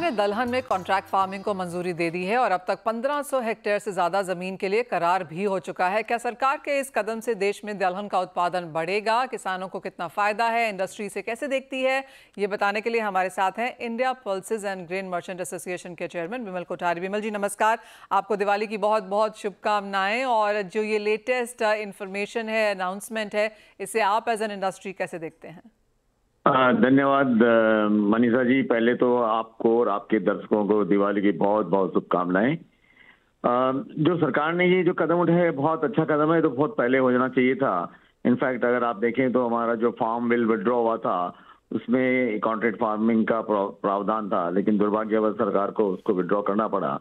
ने दलहन में कॉन्ट्रैक्ट फ़ार्मिंग को मंजूरी दे दी है और अब तक 1500 हेक्टेयर से ज़्यादा ज़मीन के लिए करार भी हो चुका है। क्या सरकार के इस कदम से देश में दलहन का उत्पादन बढ़ेगा? किसानों को कितना फ़ायदा है? इंडस्ट्री से कैसे देखती है? ये बताने के लिए हमारे साथ हैं India pulses and grain merchant association के चेयरमैन विमल कोठारी। विमल जी, नमस्कार। आपको दिवाली की बहुत बहुत शुभकामनाएँ और जो ये लेटेस्ट इंफॉर्मेशन है अनाउंसमेंट है, इसे आप एज एन इंडस्ट्री कैसे देखते हैं? धन्यवाद मनीषा जी। पहले तो आपको और आपके दर्शकों को दिवाली की बहुत बहुत शुभकामनाएँ। जो सरकार ने ये जो कदम उठाया बहुत अच्छा कदम है तो बहुत पहले हो जाना चाहिए था। इनफैक्ट अगर आप देखें तो हमारा जो फार्म बिल विड्रॉ हुआ था, उसमें कॉन्ट्रैक्ट फ़ार्मिंग का प्रावधान था, लेकिन दुर्भाग्यवश सरकार को उसको विड्रॉ करना पड़ा।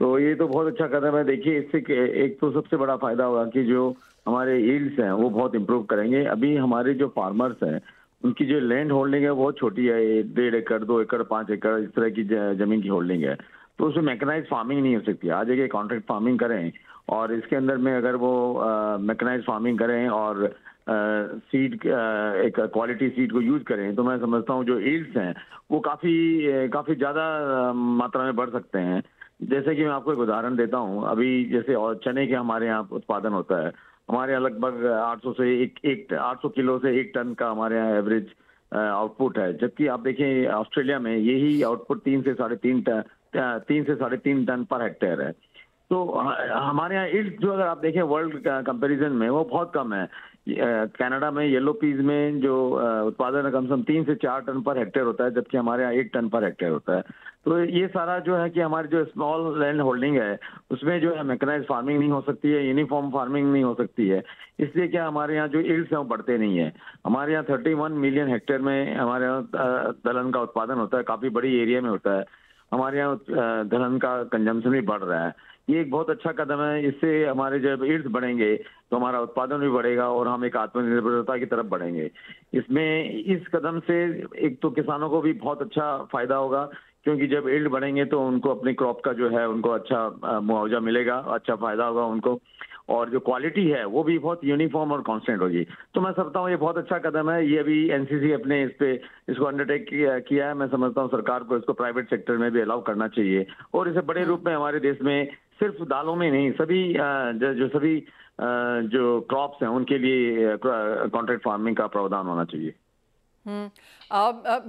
तो ये तो बहुत अच्छा कदम है। देखिए, इससे एक तो सबसे बड़ा फ़ायदा होगा कि जो हमारे ईल्ड्स हैं, वो बहुत इम्प्रूव करेंगे। अभी हमारे जो फार्मर्स हैं उनकी जो लैंड होल्डिंग है बहुत छोटी है डेढ़ एकड़, दो एकड़, पाँच एकड़, इस तरह की ज़मीन की होल्डिंग है। तो उसमें मैकेनाइज फ़ार्मिंग नहीं हो सकती। आज एक कॉन्ट्रैक्ट फ़ार्मिंग करें और इसके अंदर में अगर वो मैकेनाइज फ़ार्मिंग करें और सीड एक क्वालिटी सीड को यूज़ करें तो मैं समझता हूँ जो ईल्ड्स हैं, वो काफ़ी काफ़ी ज़्यादा, मात्रा में बढ़ सकते हैं। जैसे कि मैं आपको एक उदाहरण देता हूँ। अभी जैसे और चने के हमारे यहाँ उत्पादन होता है हमारे यहाँ लगभग 800 से एक एक 800 किलो से एक टन का हमारे यहाँ एवरेज आउटपुट है। जबकि आप देखें ऑस्ट्रेलिया में यही आउटपुट तीन से साढ़े तीन टन तीन से साढ़े तीन टन पर हेक्टेयर है। तो हमारे यहाँ इल्ड जो अगर आप देखें वर्ल्ड कंपैरिजन में वो बहुत कम है। कनाडा में येलो पीज में जो उत्पादन कम से कम तीन से चार टन पर हेक्टेयर होता है, जबकि हमारे यहाँ एक टन पर हेक्टेयर होता है। तो ये सारा जो है कि हमारी जो स्मॉल लैंड होल्डिंग है, उसमें जो है मैकेनाइज फ़ार्मिंग नहीं हो सकती है यूनिफॉर्म फ़ार्मिंग नहीं हो सकती है। इसलिए क्या हमारे यहाँ जो इल्ड्स हैं, वो बढ़ते नहीं है। हमारे यहाँ थर्टी वन मिलियन हेक्टेयर में हमारे यहाँ दलहन का उत्पादन होता है, काफ़ी बड़ी एरिया में होता है। हमारे यहाँ दलहन का कंजम्पशन भी बढ़ रहा है। ये एक बहुत अच्छा कदम है। इससे हमारे जब इर्द बढ़ेंगे तो हमारा उत्पादन भी बढ़ेगा और हम एक आत्मनिर्भरता की तरफ़ बढ़ेंगे। इसमें, इस कदम से एक तो किसानों को भी बहुत अच्छा फ़ायदा होगा, क्योंकि जब ईल्ड बढ़ेंगे तो उनको अपनी क्रॉप का जो है, उनको अच्छा मुआवजा मिलेगा अच्छा फ़ायदा होगा उनको। और जो क्वालिटी है वो भी बहुत यूनिफॉर्म और कांस्टेंट होगी। तो मैं समझता हूँ ये बहुत अच्छा कदम है। ये अभी एनसीसी अपने इस पे इसको अंडरटेक किया, है। मैं समझता हूँ सरकार को इसको प्राइवेट सेक्टर में भी अलाउ करना चाहिए। और इसे बड़े रूप में हमारे देश में सिर्फ़ दालों में नहीं सभी जो सभी जो क्रॉप्स हैं उनके लिए कॉन्ट्रैक्ट फ़ार्मिंग का प्रावधान होना चाहिए। हम्म,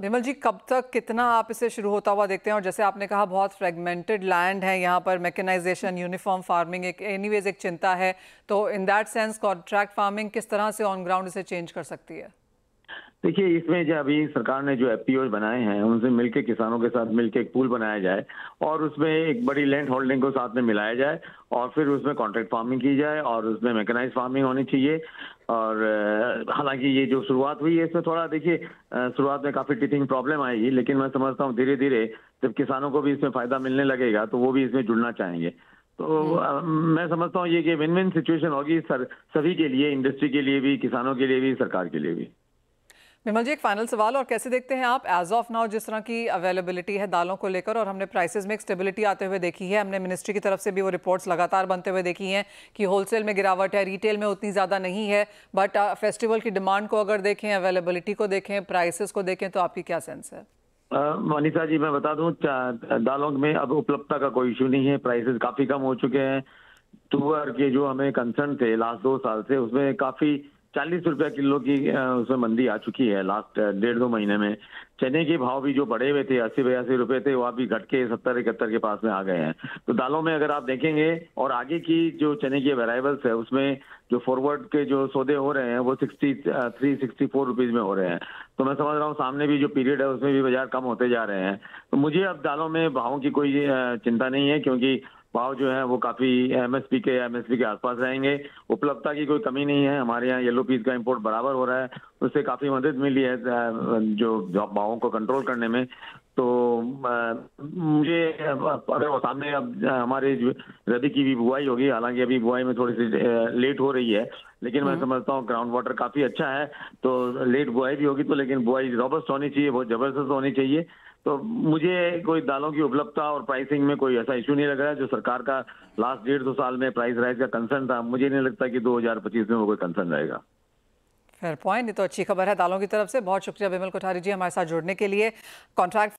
विमल जी कब तक कितना आप इसे शुरू होता हुआ देखते हैं? और जैसे आपने कहा बहुत फ्रेगमेंटेड लैंड है यहाँ पर मैकेनाइजेशन यूनिफॉर्म फ़ार्मिंग एक एनीवेज एक चिंता है। तो in that sense contract farming किस तरह से ऑन ग्राउंड इसे चेंज कर सकती है? देखिए इसमें जो अभी सरकार ने जो एफपीओ बनाए हैं उनसे मिलकर किसानों के साथ मिलकर एक पूल बनाया जाए और उसमें एक बड़ी लैंड होल्डिंग को साथ में मिलाया जाए और फिर उसमें कॉन्ट्रैक्ट फ़ार्मिंग की जाए और उसमें मैकेनाइज फ़ार्मिंग होनी चाहिए। और हालाँकि ये जो शुरुआत हुई है इसमें थोड़ा देखिए शुरुआत में काफ़ी टीचिंग प्रॉब्लम आएगी लेकिन मैं समझता हूँ धीरे धीरे जब किसानों को भी इसमें फ़ायदा मिलने लगेगा तो वो भी इसमें जुड़ना चाहेंगे। तो हम्म। मैं समझता हूँ ये कि विन विन सिचुएशन होगी सर सभी के लिए इंडस्ट्री के लिए भी किसानों के लिए भी सरकार के लिए भी। विमल जी, एक फाइनल सवाल और कैसे देखते हैं आप? एज ऑफ़ नाउ जिस तरह की अवेलेबिलिटी है दालों को लेकर और हमने प्राइसेस में एक स्टेबिलिटी आते हुए देखी है, हमने मिनिस्ट्री की तरफ़ से भी वो रिपोर्ट्स लगातार बनते हुए देखी हैं कि होलसेल में गिरावट है रिटेल में उतनी ज़्यादा नहीं है बट फेस्टिवल की डिमांड को अगर देखें अवेलेबिलिटी को देखें प्राइसेस को देखें तो आपकी क्या सेंस है? मनीषा जी, मैं बता दूँ दालों में अब उपलब्धता का कोई इशू नहीं है प्राइसेस काफ़ी कम हो चुके हैं। तुअर के जो हमें कंसर्न थे लास्ट दो साल से, उसमें काफ़ी चालीस रुपया किलो की उसमें मंदी आ चुकी है लास्ट डेढ़ दो महीने में। चने के भाव भी जो बढ़े हुए थे, अस्सी बयासी रुपए थे, वो अभी घट के सत्तर इकहत्तर के पास में आ गए हैं। तो दालों में अगर आप देखेंगे, और आगे की जो चने की वेराइबल्स है, उसमें जो फॉरवर्ड के जो सौदे हो रहे हैं, वो sixty three sixty four rupees में हो रहे हैं। तो मैं समझ रहा हूँ, सामने भी जो पीरियड है, उसमें भी बाज़ार कम होते जा रहे हैं। तो मुझे अब दालों में भावों की कोई चिंता नहीं है, क्योंकि भाव जो है वो काफ़ी एमएसपी के एमएसपी के आसपास रहेंगे। उपलब्धता की कोई कमी नहीं है। हमारे यहाँ येलो पीस का इंपोर्ट बराबर हो रहा है। उससे काफ़ी मदद मिली है जो भावों को कंट्रोल करने में। तो मुझे अगर वो सामने अब हमारे रबी की भी बुआई होगी हालाँकि अभी बुआई में थोड़ी सी लेट हो रही है लेकिन मैं हम्म। समझता हूँ ग्राउंड वाटर काफ़ी अच्छा है तो लेट बुआई भी होगी तो लेकिन बुआई रॉबस्ट होनी चाहिए बहुत ज़बरदस्त होनी चाहिए। तो मुझे कोई दालों की उपलब्धता और प्राइसिंग में कोई ऐसा इशू नहीं लग रहा है जो सरकार का लास्ट डेढ़ दो साल में प्राइस राइज का कंसर्न था। मुझे नहीं लगता कि 2025 में वो कोई कंसर्न रहेगा। फेयर पॉइंट ये तो अच्छी खबर है दालों की तरफ़ से। बहुत शुक्रिया विमल कोठारी जी हमारे साथ जुड़ने के लिए। कॉन्ट्रैक्ट